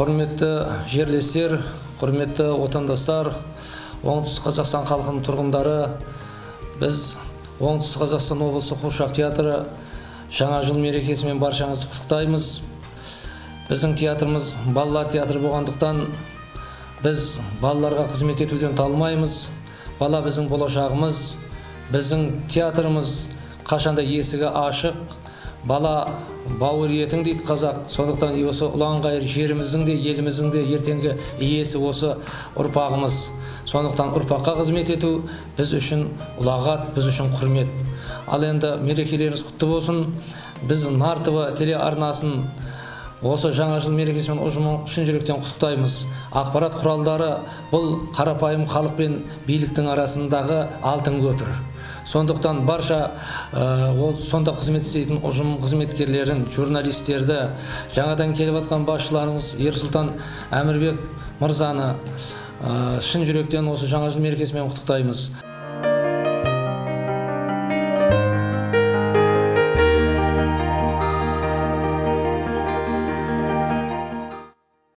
құрметті жерлестер құрметті отандастар оңтүстік қазақстан халқының тұрғындары біз оңтүстік қазақстан облысы қуыршақ театры жаңа жыл мерекесімен баршаңызды құттықтаймыз. Біздің театрымыз балалар театры болғандықтан біз балаларға қызмет етуден талмаймыз. Бала біздің болашағымыз біздің театрымыз қашанда есігі ашық бала бауыр етің дейді қазақ. Сондықтан осы ұланғайыр жеріміздің де еліміздің де ертеңгі иесі осы ұрпағымыз. Сондықтан ұрпаққа қызмет ету біз үшін ұлағат біз үшін құрмет. Ал енді мерекелеріңіз құтты болсын. Біз нар тв телеарнасын осы жаңа жыл мерекесімен ұжымын шын жүректен құттықтаймыз. Ақпарат құралдары бұл қарапайым халық пен биліктің арасындағы алтын көпір. Сондықтан барша ә, ол сонда қызмет істейтін ұжым қызметкерлерін журналистерді жаңадан келіп жатқан басшыларыңыз ерсұлтан әмірбек мырзаны ә, шын жүректен осы жаңа жыл мерекесімен құттықтаймыз.